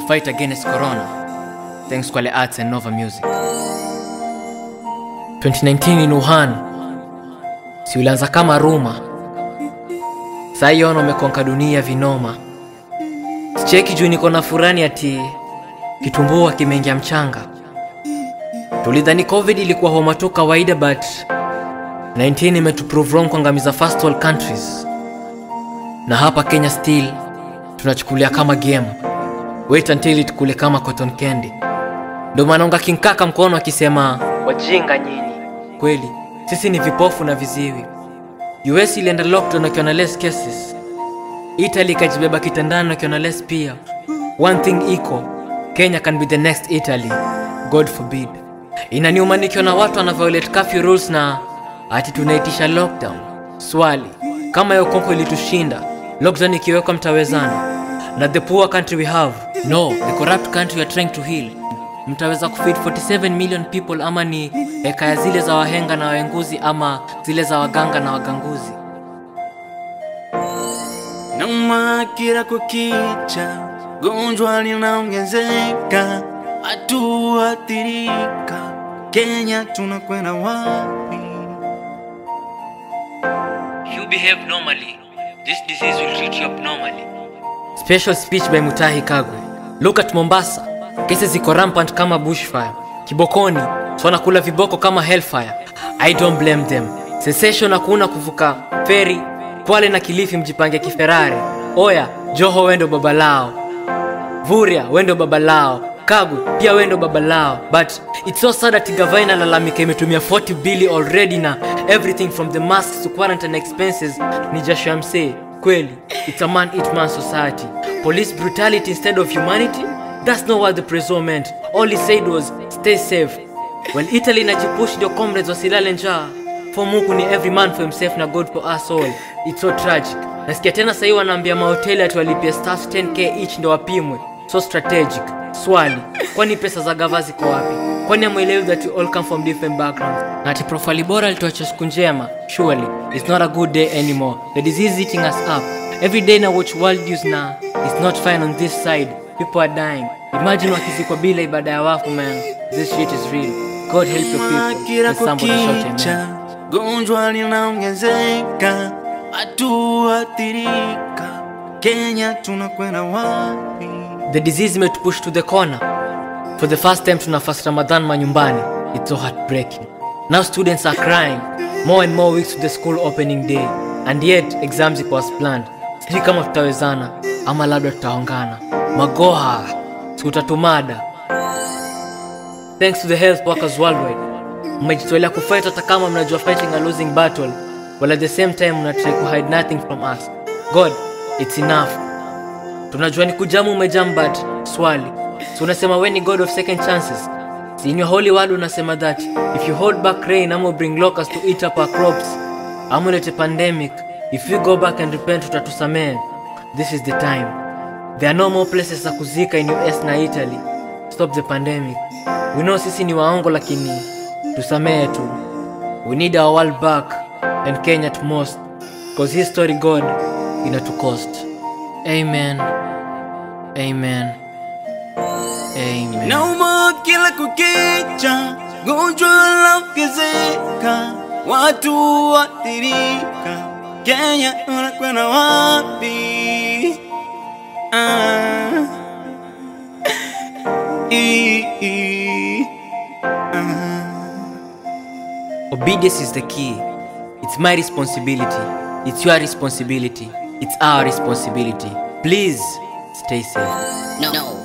fight against corona. Thanks kwa le arts and nova music. 2019 in wuhan. Si ulianza kama ruma saiona umekonka dunia vinoma. Sicheki juu niko na furani ati kitumbua kimeingia mchanga. Tulidhani covid ilikuwa homa tu kawaida but 19 imetuprove wrong kuangamiza first world countries. Na hapa kenya still tunachukulia kama game wait until it kule kama cotton candy. Ndo maanaunga kinkaka mkono akisema wajinga nyinyi. Kweli sisi ni vipofu na viziwi. Us ilienda lockdown wakiwa na less cases. Italy ikajibeba kitandani wakiwa na less pia. One thing iko kenya can be the next italy. God forbid. Inaniuma nikiona na watu wana violate curfew rules na ati tunaitisha lockdown. Swali kama hiyo ilitushinda lockdown ikiwekwa mtawezana? Na the poor country we have no the corrupt country we are trying to heal. Mtaweza kufeed 47 million people ama ni eka ya zile za wahenga na waenguzi ama zile za waganga na waganguzi? Nauma kila kukicha, gonjwa linaongezeka, watu waathirika. Kenya tunakwenda wapi? you behave normally. This disease will treat you abnormally. Special speech by mutahi kagwe look mombasa. Kesi ziko rampant kama bushfire. Kibokoni wanakula viboko kama hellfire. I don't blame them. Sensation hakuna kuvuka feri kwale na kilifi mjipange kiferari oya joho wendo baba lao. Vuria wendo baba lao. Kagwe pia wendo baba lao. But it's so sad that gavana inalalamika imetumia 40 billion already na everything from the masks to quarantine expenses. Ni jasho ya msee kweli. It's a man eat man society. Police brutality instead of humanity? That's not what the preso meant all he said was stay safe. Well italy inajipush ndio comrades wasilale njaa. For mungu ni every man for himself na god for us all. It's so tragic. Nasikia tena sahii wanaambia mahoteli ati walipia staff 10k each ndo wapimwe. So strategic. Swali kwani pesa za gavazi ziko wapi kwani amwelewi that we all come from different backgrounds? Na ati profali bora alituacha siku njema surely. It's not a good day anymore. The disease is eating us up. Every day na watch world news na it's not fine on this side. People are dying. Imagine wakizikwa bila ibada ya wafu man. This shit is real. God help your people. Kila somebody shout amen. kukicha, gonjwa linaongezeka, watu waathirika. Kenya tunakwenda wapi? the disease imetupush to the corner for the first time tuna fast ramadan manyumbani. It's so heartbreaking. Now students are crying. More and more weeks to the school opening day. And yet exams iko as planned. Sijui kama tutawezana ama labda tutaongana. Magoha sikutatumada thanks to the health workers worldwide. Mmejitolea kufight hata kama mnajua fighting a losing battle. While at the same time mnatry kuhide nothing from us. God it's enough. Tunajua ni kujamu umejam but swali so unasema we ni god of second chances. In your holy word unasema that if you hold back rain I'm gonna bring locusts to eat up our crops. I'm gonna let a pandemic. If you go back and repent utatusamehe. This is the time. There are no more places za kuzika in us na italy. Stop the pandemic. We know sisi ni waongo lakini tusamehe tu. We need our world back and kenya at most cause his story god inatucost. Amen. Amen amen Nauma kila kukicha, gonjwa laongezeka, watu watirika, Kenya unakwenda wapi? Ah. Ii- Obedience is the key. It's my responsibility. It's your responsibility. It's our responsibility. Please stay safe. No, no.